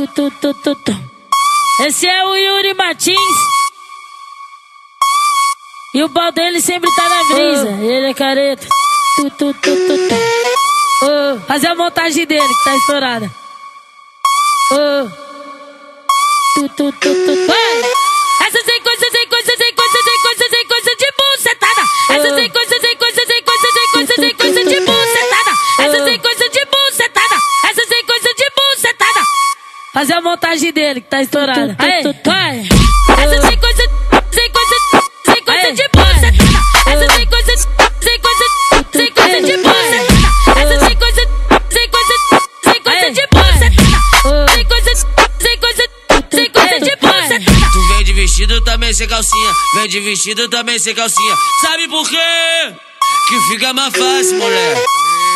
Tu, tu, tu, tu, tu. Esse é o Yuri Martins. E o pau dele sempre tá na brisa. Ele é careta. Tu, tu, tu. Oh, fazer a montagem dele que tá estourada. Oh. Tu, tu, tu, tu, tu. Vai. Fazer a montagem dele que tá estourada. Aí, vai. Essa sem coisa, sem coisa, sem coisa de bucetada. Essa sem coisa, sem coisa, sem coisa de bucetada. Essa sem coisa, sem coisa, sem coisa de bucetada. Sem coisa, sem coisa, sem coisa de bucetada. Tu vem de vestido também sem calcinha. Vem de vestido também sem calcinha. Sabe por quê? Que fica mais fácil, mulher.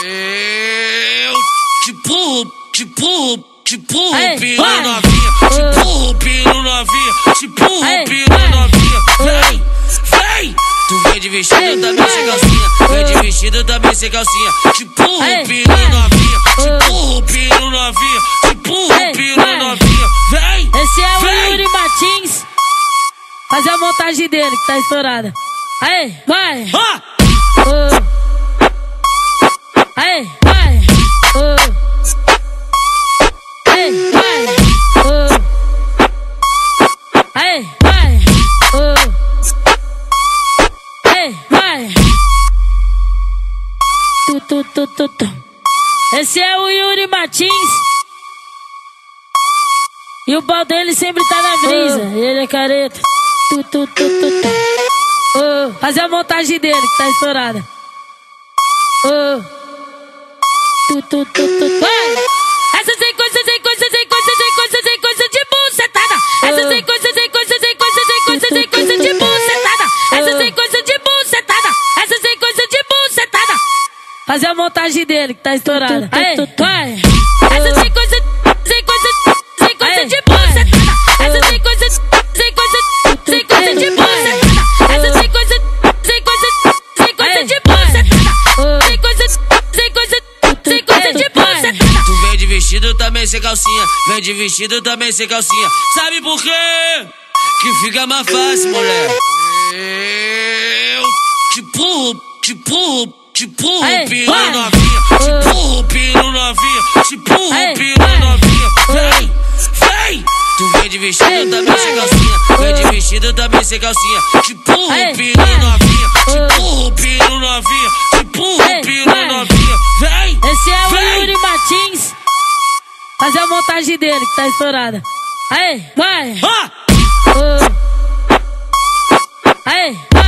Eu te empurro, te empurro, te empurro, Aí, pino novinha. Te empurro, pino novinha. Te empurro, pino novinha. Vem, vem. Tu vem de vestido também sem calcinha. Vem de vestido também sem calcinha. Te empurro, pino novinha. Te empurro, pino novinha. Te empurro, pino novinha. Vem, Esse é o. Yuri Martins. Fazer a montagem dele que tá estourada. Aí, vai. Ah! Aí, vai. Oh. Vai. Oh. Vai. Tu, tu, tu, tu, tu. Esse é o Yuri Martins. E o pau dele sempre tá na brisa. Ele é careta. Tu, tu, tu, tu, tu. Oh, fazer a montagem dele que tá estourada. Oh. Tu, tu, tu, tu, tu. Vai. Fazer a montagem dele que tá estourada. Aí, vai. Essa sem coisa, sem coisa, sem coisa de bucetada. Essa sem coisa, sem coisa, sem coisa de bucetada. Essa sem coisa, sem coisa, sem coisa de bucetada. Sem coisa, sem coisa, sem coisa de bucetada. Tu vem de vestido também sem calcinha. Vem de vestido também sem calcinha. Sabe por quê? Que fica mais fácil, mulher. Eu te empurro, te empurro, Tipo te empurro tipo pino novinha, te tipo empurro pino novinha, te empurro pino novinha. Vem, vem! Tu vem de vestido também sem calcinha, vem de vestido da sem calcinha. Te empurro pino novinha, te empurro pino novinha, te empurro pino novinha. Vem! Esse é o Yuri Martins. Fazer a montagem dele que tá estourada. Aí, vai! Ah. vai. Aí!